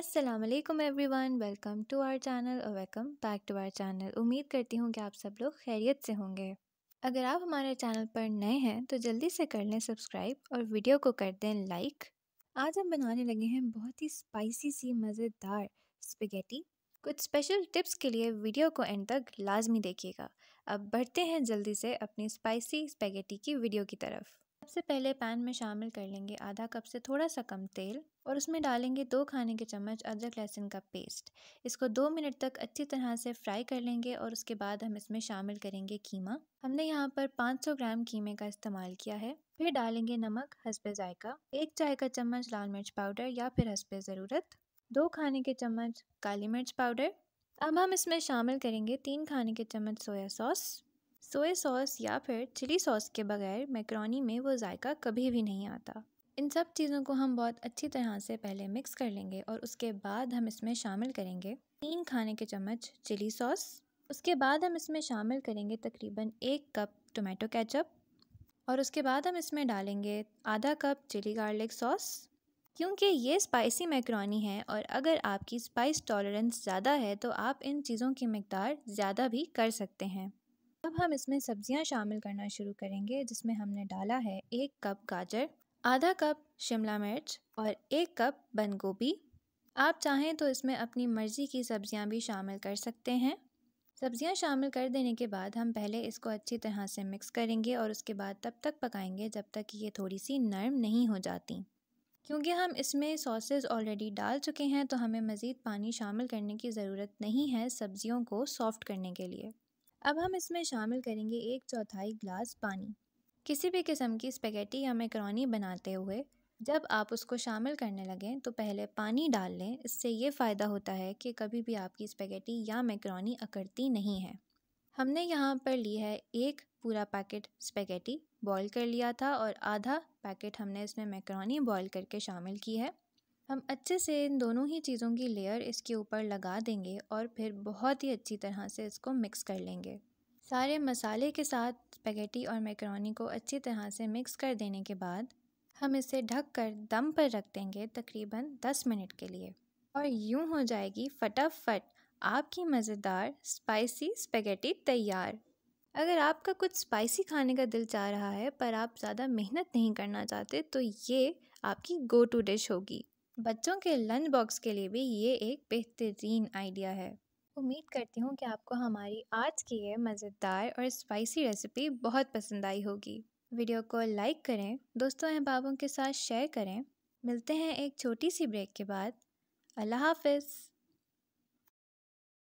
अस्सलाम वालेकुम everyone welcome to our channel और welcome back to our channel उम्मीद करती हूँ कि आप सब लोग खैरियत से होंगे। अगर आप हमारे चैनल पर नए हैं तो जल्दी से कर लें सब्सक्राइब और वीडियो को कर दें लाइक आज हम बनाने लगे हैं बहुत ही स्पाइसी सी, मज़ेदार स्पेगेटी कुछ स्पेशल टिप्स के लिए वीडियो को एंड तक लाजमी देखिएगा। अब बढ़ते हैं जल्दी से अपनी स्पाइसी स्पेगेटी की वीडियो की तरफ़। सबसे पहले पैन में शामिल कर लेंगे आधा कप से थोड़ा सा कम तेल और उसमें डालेंगे दो खाने के चम्मच अदरक लहसुन का पेस्ट। इसको दो मिनट तक अच्छी तरह से फ्राई कर लेंगे और उसके बाद हम इसमें शामिल करेंगे कीमा। हमने यहाँ पर 500 ग्राम कीमे का इस्तेमाल किया है। फिर डालेंगे नमक हंसपे जायका, एक चाय का चम्मच लाल मिर्च पाउडर या फिर हंसपे ज़रूरत, दो खाने के चम्मच काली मिर्च पाउडर। अब हम इसमें शामिल करेंगे तीन खाने के चम्मच सोया सॉस सोया सॉस या फिर चिली सॉस के बगैर मैक्रोनी में वो जायका कभी भी नहीं आता। इन सब चीज़ों को हम बहुत अच्छी तरह से पहले मिक्स कर लेंगे और उसके बाद हम इसमें शामिल करेंगे तीन खाने के चम्मच चिली सॉस। उसके बाद हम इसमें शामिल करेंगे तकरीबन एक कप टोमेटो केचप और उसके बाद हम इसमें डालेंगे आधा कप चिली गार्लिक सॉस। क्योंकि ये स्पाइसी मैक्रोनी है और अगर आपकी स्पाइस टॉलरेंस ज़्यादा है तो आप इन चीज़ों की मकदार ज़्यादा भी कर सकते हैं। अब हम इसमें सब्ज़ियाँ शामिल करना शुरू करेंगे, जिसमें हमने डाला है एक कप गाजर, आधा कप शिमला मिर्च और एक कप बंद गोभी आप चाहें तो इसमें अपनी मर्ज़ी की सब्ज़ियाँ भी शामिल कर सकते हैं। सब्ज़ियाँ शामिल कर देने के बाद हम पहले इसको अच्छी तरह से मिक्स करेंगे और उसके बाद तब तक पकाएँगे जब तक कि ये थोड़ी सी नरम नहीं हो जाती। क्योंकि हम इसमें सॉसेज ऑलरेडी डाल चुके हैं तो हमें मज़ीद पानी शामिल करने की ज़रूरत नहीं है सब्जियों को सॉफ़्ट करने के लिए। अब हम इसमें शामिल करेंगे एक चौथाई ग्लास पानी। किसी भी किस्म की स्पेगेटी या मैकरोनी बनाते हुए जब आप उसको शामिल करने लगें तो पहले पानी डाल लें। इससे ये फ़ायदा होता है कि कभी भी आपकी स्पेगेटी या मैकरोनी अकड़ती नहीं है। हमने यहाँ पर ली है एक पूरा पैकेट स्पेगेटी, बॉईल कर लिया था और आधा पैकेट हमने इसमें मैकरोनी बॉईल करके शामिल की है। हम अच्छे से इन दोनों ही चीज़ों की लेयर इसके ऊपर लगा देंगे और फिर बहुत ही अच्छी तरह से इसको मिक्स कर लेंगे। सारे मसाले के साथ स्पेगेटी और मैकरोनी को अच्छी तरह से मिक्स कर देने के बाद हम इसे ढक कर दम पर रख देंगे तकरीबन 10 मिनट के लिए। और यूँ हो जाएगी फटाफट आपकी मज़ेदार स्पाइसी स्पेगेटी तैयार। अगर आपका कुछ स्पाइसी खाने का दिल चाह रहा है पर आप ज़्यादा मेहनत नहीं करना चाहते तो ये आपकी गो टू डिश होगी। बच्चों के लंच बॉक्स के लिए भी ये एक बेहतरीन आइडिया है। उम्मीद करती हूँ कि आपको हमारी आज की ये मज़ेदार और स्पाइसी रेसिपी बहुत पसंद आई होगी। वीडियो को लाइक करें, दोस्तों अहबाबों के साथ शेयर करें। मिलते हैं एक छोटी सी ब्रेक के बाद। अल्लाह हाफिज़।